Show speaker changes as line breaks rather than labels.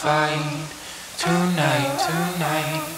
fight tonight, tonight.